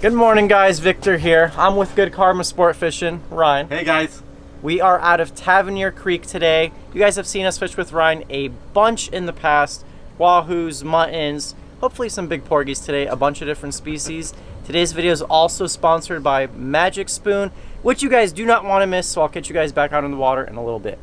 Good morning guys, Victor here. I'm with Good Karma Sport Fishing, Ryan. Hey guys. We are out of Tavernier Creek today. You guys have seen us fish with Ryan a bunch in the past. Wahoos, muttons, hopefully some big porgies today, a bunch of different species. Today's video is also sponsored by Magic Spoon, which you guys do not want to miss, so I'll catch you guys back out in the water in a little bit.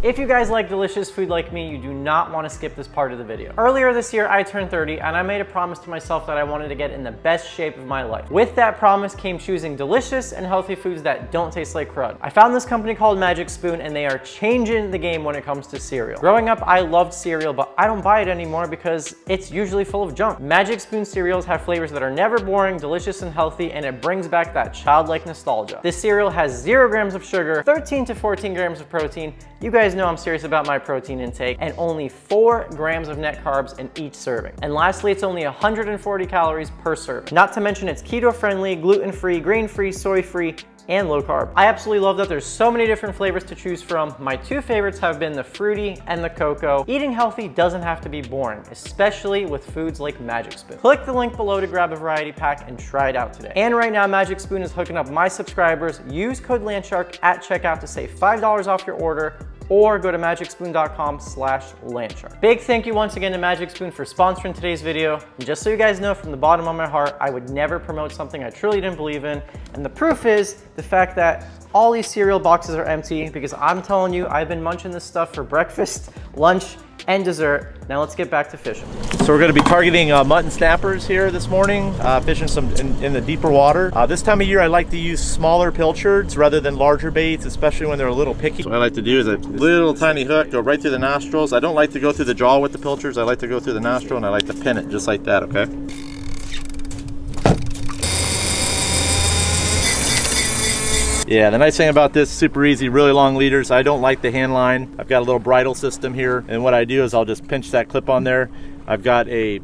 If you guys like delicious food like me, you do not want to skip this part of the video. Earlier this year, I turned 30 and I made a promise to myself that I wanted to get in the best shape of my life. With that promise came choosing delicious and healthy foods that don't taste like crud. I found this company called Magic Spoon and they are changing the game when it comes to cereal. Growing up, I loved cereal, but I don't buy it anymore because it's usually full of junk. Magic Spoon cereals have flavors that are never boring, delicious and healthy, and it brings back that childlike nostalgia. This cereal has zero grams of sugar, 13 to 14 grams of protein, you guys know I'm serious about my protein intake and only four grams of net carbs in each serving. And lastly, it's only 140 calories per serving. Not to mention it's keto friendly, gluten free, grain free, soy free, and low carb. I absolutely love that there's so many different flavors to choose from. My two favorites have been the fruity and the cocoa. Eating healthy doesn't have to be boring, especially with foods like Magic Spoon. Click the link below to grab a variety pack and try it out today. And right now, Magic Spoon is hooking up my subscribers. Use code Landshark at checkout to save $5 off your order or go to magicspoon.com slash landshark. Big thank you once again to Magic Spoon for sponsoring today's video. And just so you guys know from the bottom of my heart, I would never promote something I truly didn't believe in. And the proof is the fact that all these cereal boxes are empty because I'm telling you, I've been munching this stuff for breakfast, lunch, and dessert. Now let's get back to fishing. So we're gonna be targeting uh, mutton snappers here this morning, uh, fishing some in, in, the deeper water. Uh, this time of year, I like to use smaller pilchards rather than larger baits, especially when they're a little picky. So what I like to do is a little tiny hook, go right through the nostrils. I don't like to go through the jaw with the pilchards. I like to go through the nostril and I like to pin it just like that, okay? Yeah, the nice thing about this, super easy, really long leaders. I don't like the hand line. I've got a little bridle system here. And what I do is I'll just pinch that clip on there. I've got a,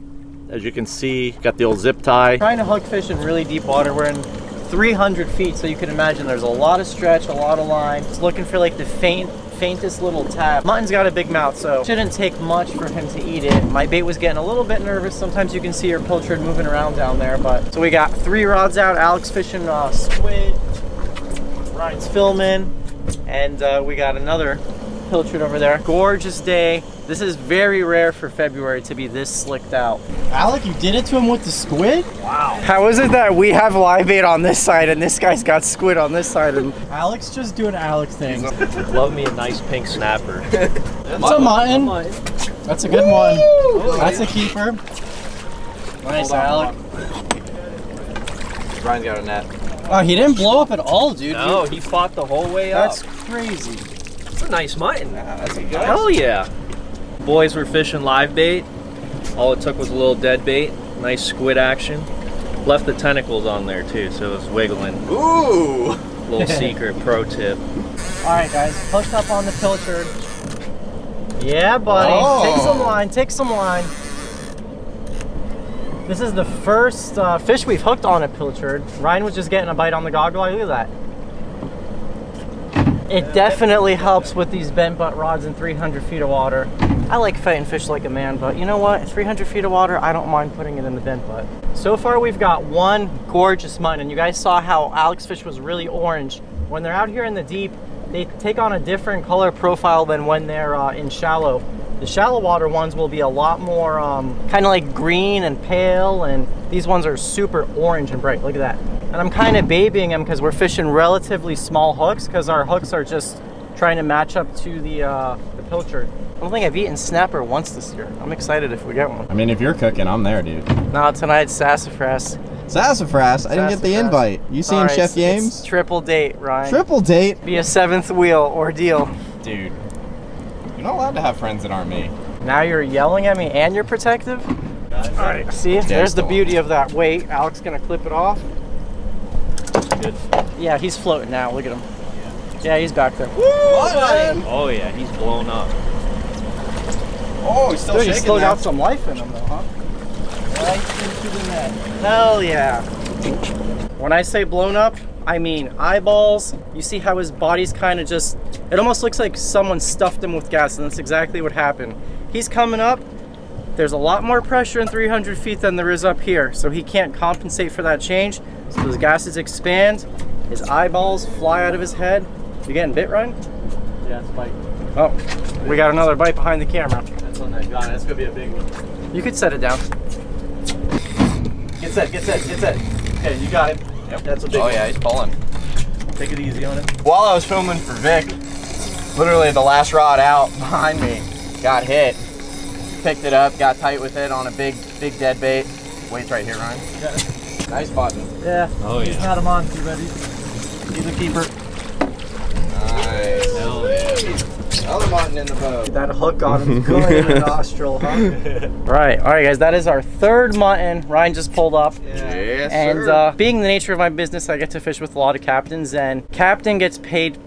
as you can see, got the old zip tie. Trying to hook fish in really deep water. We're in 300 feet, so you can imagine there's a lot of stretch, a lot of line. Just looking for like the faint, faintest little tap. Mutton's got a big mouth, so shouldn't take much for him to eat it. My bait was getting a little bit nervous. Sometimes you can see your pilchard moving around down there, but so we got three rods out. Alex fishing uh, squid, Ryan's filming, and uh, we got another pilchard over there. Gorgeous day. This is very rare for February to be this slicked out. Alec, you did it to him with the squid? Wow. How is it that we have live bait on this side and this guy's got squid on this side? And Alex just doing Alex things. Love me a nice pink snapper. That's a mutton. That's a good Woo! one. That's a keeper. Nice, Alec. Ryan's got a net. Oh, he didn't blow up at all, dude. No, he fought the whole way that's up. That's crazy. It's a nice mutton. Yeah, that's a good. Hell yeah. Boys were fishing live bait. All it took was a little dead bait. Nice squid action. Left the tentacles on there too, so it was wiggling. Ooh! Little secret pro tip. All right, guys, hooked up on the pilchard. Yeah, buddy. Oh. Take some oh. line. Take some line. This is the first uh, fish we've hooked on a pilchard. Ryan was just getting a bite on the goggle. Look at that. It definitely helps with these bent butt rods in 300 feet of water. I like fighting fish like a man, but you know what? 300 feet of water, I don't mind putting it in the bent butt. So far we've got one gorgeous mutton, and you guys saw how Alex fish was really orange. When they're out here in the deep, they take on a different color profile than when they're uh, in shallow. The shallow water ones will be a lot more um, kind of like green and pale and these ones are super orange and bright. Look at that. And I'm kind of babying them because we're fishing relatively small hooks because our hooks are just trying to match up to the, uh, the pilchard. I don't think I've eaten snapper once this year. I'm excited if we get one. I mean, if you're cooking, I'm there, dude. No, tonight's sassafras. Sassafras? I didn't get the invite. You seen right, Chef Yames? Triple date, Ryan. Triple date? Be a seventh wheel ordeal. Dude, not allowed to have friends that aren't me. Now you're yelling at me and you're protective? All right, see, there's the beauty of that weight. Alex gonna clip it off. Good. Yeah, he's floating now. Look at him. Yeah, he's back there. Woo, oh yeah, he's blown up. Oh, he's still Dude, shaking. He still got some life in him though, huh? Right into the net. Hell yeah. When I say blown up, I mean eyeballs. You see how his body's kind of just, it almost looks like someone stuffed him with gas and that's exactly what happened. He's coming up There's a lot more pressure in 300 feet than there is up here, so he can't compensate for that change. So those gases expand, his eyeballs fly out of his head. You getting bit, Ryan? Yeah, it's bite. Oh, we got another bite behind the camera. That's on that gun. That's gonna be a big one. You could set it down. Get set, get set, get set. Okay, you got it. Yep, that's a big Oh one. yeah, he's pulling. Take it easy on it. While I was filming for Vic, literally the last rod out behind me got hit. Picked it up, got tight with it on a big, big dead bait. Wait's right here, Ryan. Nice mutton. Yeah. Oh He's got him on too, buddy. He's a keeper. Nice. Hell yeah. Another mutton in the boat. That hook got him good in the nostril, huh? right. All right, guys. That is our third mutton. Ryan just pulled up. Yes, And sir. uh, being the nature of my business, I get to fish with a lot of captains, and captain gets paid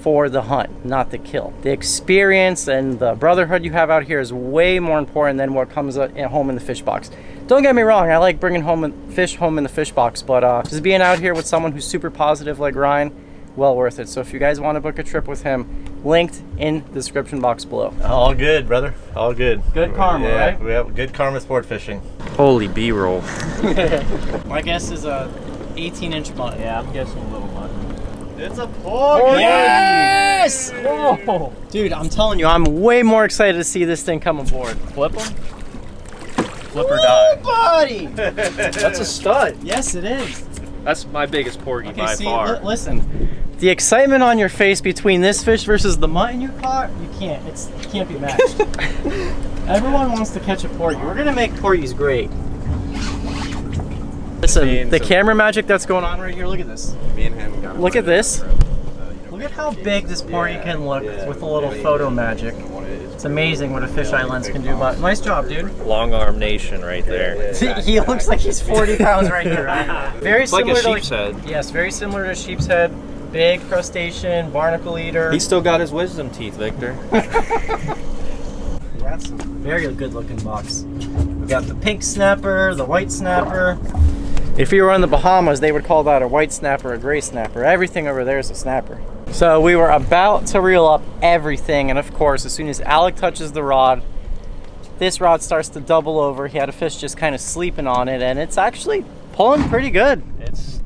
for the hunt, not the kill. The experience and the brotherhood you have out here is way more important than what comes at home in the fish box. Don't get me wrong, I like bringing home and- fish home in the fish box, but uh, just being out here with someone who's super positive like Ryan, well worth it. So if you guys want to book a trip with him, linked in the description box below. All good, brother. All good. Good karma, yeah, right? We have good karma sport fishing. Holy B-roll. My guess is a 18 inch mutton. Yeah, I'm guessing a little mutton. It's a porgy. Oh, yes! Whoa! Dude, I'm telling you, I'm way more excited to see this thing come aboard. Flip them? Flip or die. buddy! That's a stud. Yes, it is. That's my biggest porgy Okay, by see, far. li- listen. The excitement on your face between this fish versus the mutton you caught, you can't. It's it can't be matched. Everyone wants to catch a porgy. We're gonna make porgies great. Listen, the so- camera magic that's going on right here. Look at this. Me and him got Look at this. Look uh, Look at how big this porgy Yeah, can look yeah. with a little photo magic. It's amazing what a fisheye lens can do. But nice job, dude. Long arm nation right there. he looks like he's 40 pounds right here. Right? Very It's like similar a to sheep's head. Yes, very similar to sheep's head. Big crustacean, barnacle eater. He's still got his wisdom teeth, Victor. That's a very good looking box. We got the pink snapper, the white snapper. If you were in the Bahamas, they would call that a white snapper, a gray snapper. Everything over there is a snapper. So we were about to reel up everything, and of course, as soon as Alec touches the rod, this rod starts to double over. He had a fish just kind of sleeping on it, and it's actually pulling pretty good. It's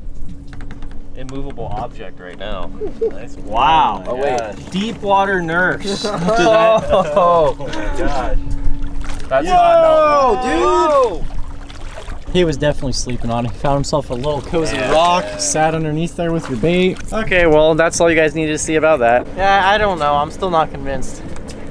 immovable object right now. Nice. Oh wow. Oh, wait. Deep water nurse. Oh my gosh. That's Whoa, not dude. He was definitely sleeping on it. He found himself a little cozy Yeah. rock, sat underneath there with your bait. Okay, well, that's all you guys needed to see about that. Yeah, I don't know. I'm still not convinced.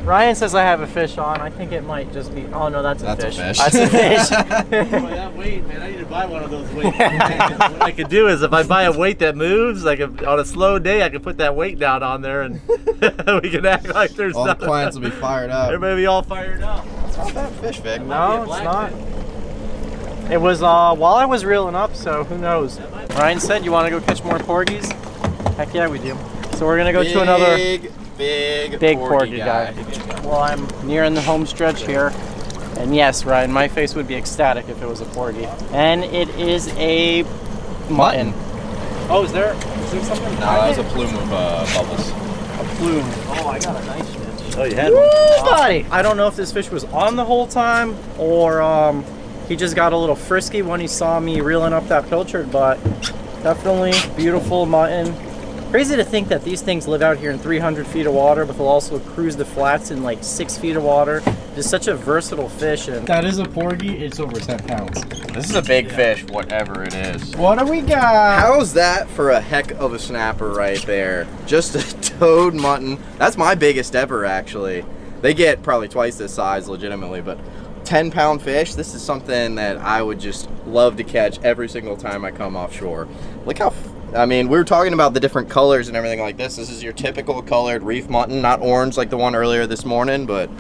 Ryan says I have a fish on. I think it might just be. Oh no, that's a That's a fish. fish. That's a fish. that weight, man. I need to buy one of those weights. what I could do is if I buy a weight that moves, like a, on a slow day, I can put that weight down on there and we can act like there's All the nothing. clients will be fired up. Everybody will be all fired up. It's not that fish, Vic. no, it's not. It was uh, while I was reeling up, so who knows? Ryan said you want to go catch more porgies. Heck yeah, we do. So we're gonna go to another. Big, big, big porgy porgy guy. Well, I'm nearing the home stretch here. And yes, Ryan, my face would be ecstatic if it was a porgy. And it is a mutton. Oh, is there, is there something? No, that was a plume of uh, bubbles. a plume. Oh, I got a nice fish. Oh, you had one? Woo, buddy! I don't know if this fish was on the whole time or um, he just got a little frisky when he saw me reeling up that pilchard, but definitely beautiful mutton. Crazy to think that these things live out here in 300 feet of water, but they'll also cruise the flats in like six feet of water. Just such a versatile fish, and That is a porgy. It's over 10 pounds. This is a big fish, whatever it is. What do we got? How's that for a heck of a snapper right there? Just a toad mutton. That's my biggest ever, actually. They get probably twice this size, legitimately, but 10 pound fish, this is something that I would just love to catch every single time I come offshore. Look how, I mean, we were talking about the different colors and everything like this. This is your typical colored reef mutton, not orange like the one earlier this morning, but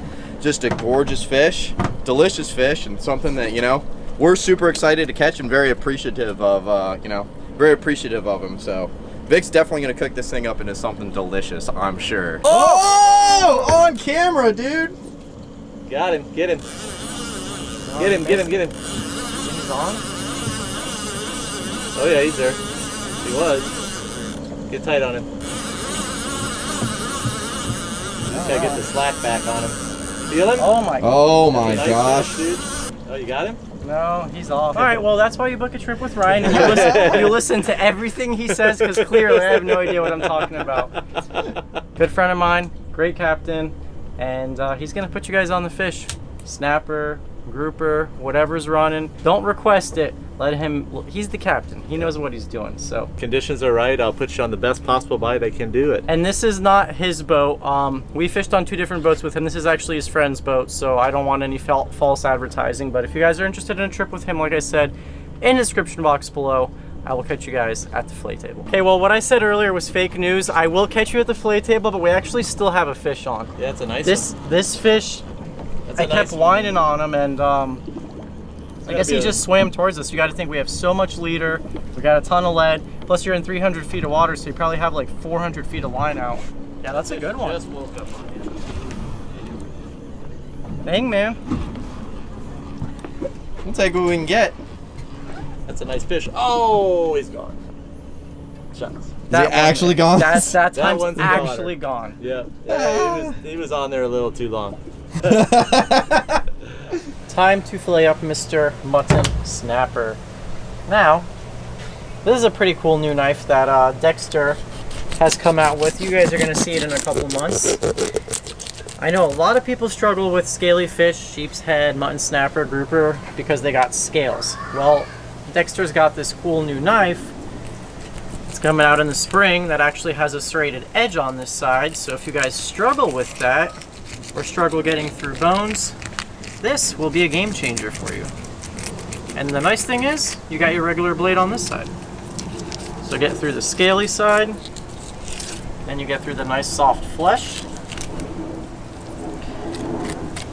just a gorgeous fish, delicious fish, and something that, you know, we're super excited to catch and very appreciative of, uh, you know, very appreciative of him. So Vic's definitely gonna cook this thing up into something delicious, I'm sure. Oh, on camera, dude. Got him. Get him. Get him, get him, get him. he's on. Oh, yeah, he's there. He was. Get tight on him. Gotta get the slack back on him. Feel him? Oh my Oh my Nice gosh. fish, dude. Oh, you got him? No, he's off. All right, well, that's why you book a trip with Ryan and you listen, you listen to everything he says because clearly I have no idea what I'm talking about. Good friend of mine, great captain, and uh, he's going to put you guys on the fish. Snapper, grouper, whatever's running. Don't request it. Let him, he's the captain. He knows what he's doing, so. Conditions are right. I'll put you on the best possible bite I can do it. And this is not his boat. Um, we fished on two different boats with him. This is actually his friend's boat, so I don't want any false advertising. But if you guys are interested in a trip with him, like I said, in the description box below, I will catch you guys at the fillet table. Okay, well, what I said earlier was fake news. I will catch you at the fillet table, but we actually still have a fish on. Yeah, it's a nice This one. this fish, That's I a kept nice one. whining on him, and um, I guess be he a- just swam towards us. You got to think we have so much leader, we got a ton of lead. Plus, you're in 300 feet of water, so you probably have like 400 feet of line out. Yeah, that's a good one. Just woke up on. Dang, man. We'll take what we can get. That's a nice fish. Oh, he's gone. Shucks. Is That it actually gone? That's that That time's one's in the water. actually gone. Yeah. yeah he, was, he was on there a little too long. Time to fillet up Mr. Mutton Snapper. Now, this is a pretty cool new knife that uh, Dexter has come out with. You guys are going to see it in a couple months. I know a lot of people struggle with scaly fish, sheep's head, mutton snapper, grouper, because they got scales. Well, Dexter's got this cool new knife. It's coming out in the spring that actually has a serrated edge on this side. So if you guys struggle with that, or struggle getting through bones, this will be a game changer for you. And the nice thing is, you got your regular blade on this side. So get through the scaly side, then you get through the nice soft flesh.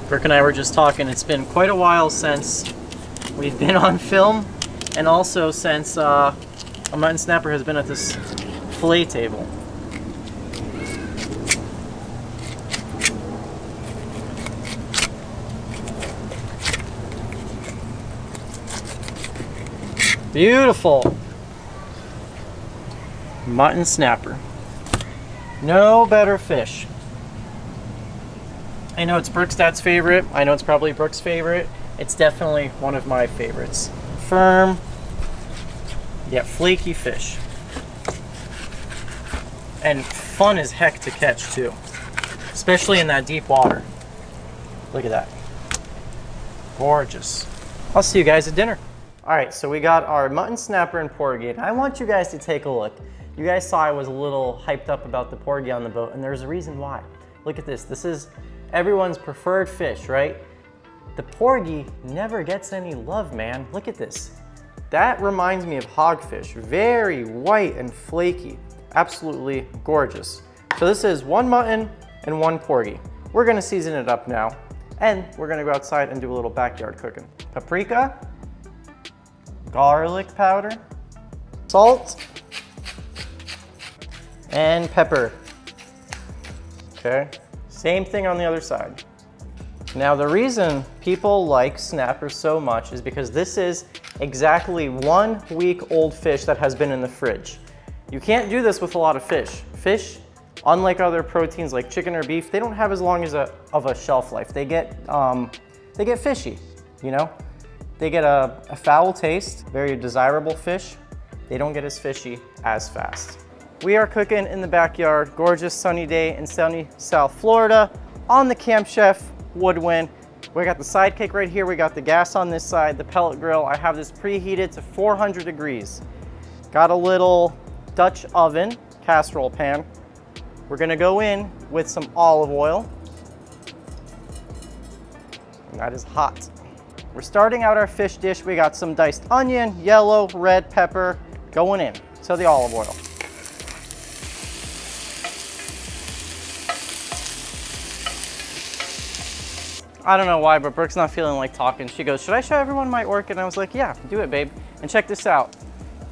Brooke and I were just talking, it's been quite a while since we've been on film, and also since uh, a mutton snapper has been at this fillet table. Beautiful. Mutton snapper. No better fish. I know it's Brooke's dad's favorite. I know it's probably Brooke's favorite. It's definitely one of my favorites. Firm, yet flaky fish. And fun as heck to catch too. Especially in that deep water. Look at that. Gorgeous. I'll see you guys at dinner. All right, so we got our mutton snapper and porgy. And I want you guys to take a look. You guys saw I was a little hyped up about the porgy on the boat, and there's a reason why. Look at this. This is everyone's preferred fish, right? The porgy never gets any love, man. Look at this. That reminds me of hogfish. Very white and flaky. Absolutely gorgeous. So this is one mutton and one porgy. We're gonna season it up now, and we're gonna go outside and do a little backyard cooking. Paprika, garlic powder, salt, and pepper. Okay, same thing on the other side. Now the reason people like snappers so much is because this is exactly one week old fish that has been in the fridge. You can't do this with a lot of fish. Fish, unlike other proteins like chicken or beef, they don't have as long as a, of a shelf life. They get, um, they get fishy, you know? They get a, a foul taste, very desirable fish. They don't get as fishy as fast. We are cooking in the backyard, gorgeous sunny day in sunny South Florida on the Camp Chef Woodwind. We got the sidekick right here. We got the gas on this side, the pellet grill. I have this preheated to 400 degrees. Got a little Dutch oven, casserole pan. We're gonna go in with some olive oil. And that is hot. We're starting out our fish dish. We got some diced onion, yellow, red pepper going in to the olive oil. I don't know why, but Brooke's not feeling like talking. She goes, should I show everyone my orchid? And I was like, yeah, do it, babe. And check this out.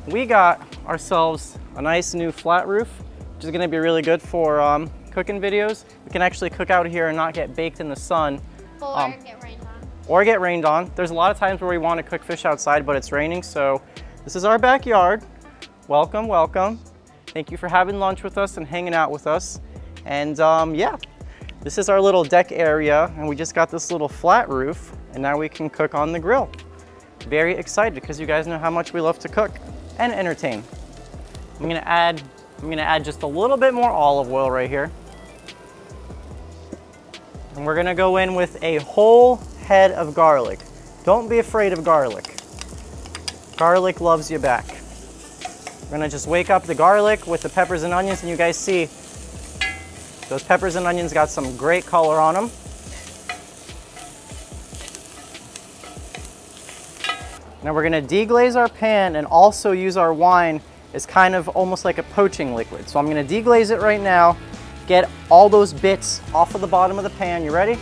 We got ourselves a nice new flat roof, which is gonna be really good for um, cooking videos. We can actually cook out here and not get baked in the sun Or Um, get rained on. or get rained on. There's a lot of times where we want to cook fish outside, but it's raining, so this is our backyard. Welcome, welcome. Thank you for having lunch with us and hanging out with us. And um, yeah, This is our little deck area and we just got this little flat roof and now we can cook on the grill. Very excited because you guys know how much we love to cook and entertain. I'm gonna add, I'm gonna add just a little bit more olive oil right here. And we're gonna go in with a whole head of garlic. Don't be afraid of garlic. Garlic loves you back. We're gonna just wake up the garlic with the peppers and onions and you guys see those peppers and onions got some great color on them. Now we're gonna deglaze our pan and also use our wine as kind of almost like a poaching liquid. So I'm gonna deglaze it right now, get all those bits off of the bottom of the pan. You ready?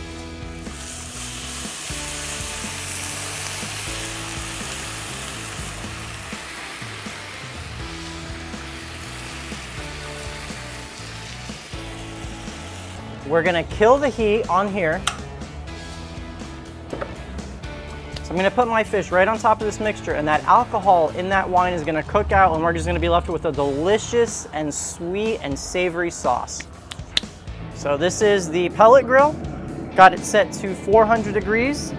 We're gonna kill the heat on here. So I'm gonna put my fish right on top of this mixture and that alcohol in that wine is gonna cook out and we're just gonna be left with a delicious and sweet and savory sauce. So this is the pellet grill. Got it set to 400 degrees.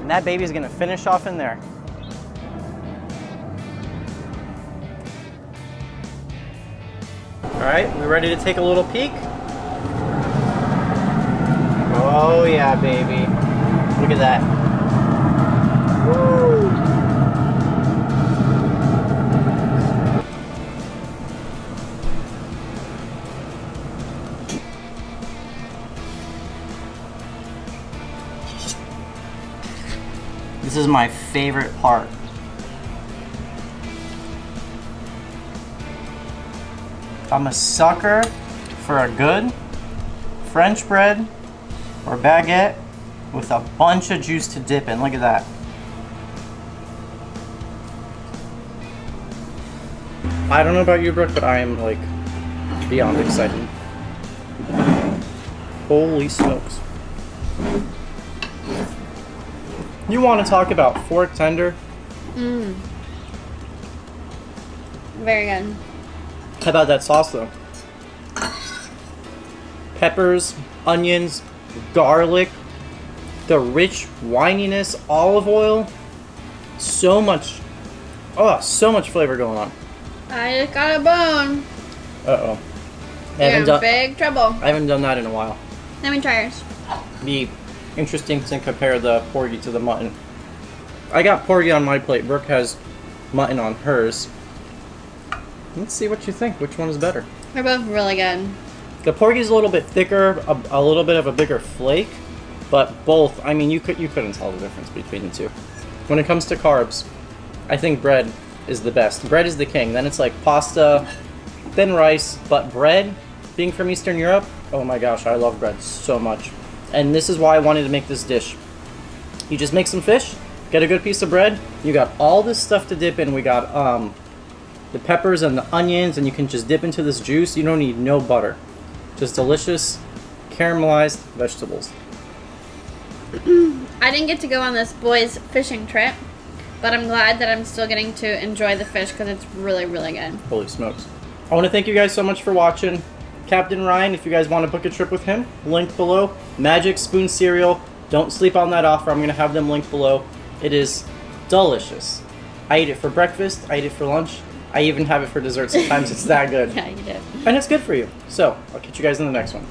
And that baby's gonna finish off in there. All right, we ready to take a little peek? Oh yeah, baby. Look at that. This is my favorite part. I'm a sucker for a good French bread or baguette with a bunch of juice to dip in. Look at that. I don't know about you, Brooke, but I am like beyond excited. Holy smokes. You want to talk about fork tender? Mmm. Very good. How about that sauce though? Peppers, onions, garlic, the rich wininess, olive oil. So much, oh, so much flavor going on. I just got a bone. Uh oh. I You're in done, big trouble. I haven't done that in a while. Let me try yours. Be interesting to compare the porgy to the mutton. I got porgy on my plate. Brooke has mutton on hers. Let's see what you think. Which one is better? They're both really good. The porgy's a little bit thicker, a, a little bit of a bigger flake, but both, I mean, you could you couldn't tell the difference between the two. When it comes to carbs, I think bread is the best. Bread is the king. Then it's like pasta, then rice, but bread, being from Eastern Europe, oh my gosh, I love bread so much. And this is why I wanted to make this dish. You just make some fish, get a good piece of bread, you got all this stuff to dip in. We got um, the peppers and the onions, and you can just dip into this juice. You don't need no butter. Just delicious caramelized vegetables. I didn't get to go on this boys fishing trip, but I'm glad that I'm still getting to enjoy the fish because it's really, really good. Holy smokes. I want to thank you guys so much for watching. Captain Ryan, if you guys want to book a trip with him, link below. Magic Spoon Cereal. Don't sleep on that offer. I'm going to have them linked below. It is delicious. I eat it for breakfast. I eat it for lunch. I even have it for dessert sometimes. it's that good. Yeah, you did. And it's good for you. So, I'll catch you guys in the next one.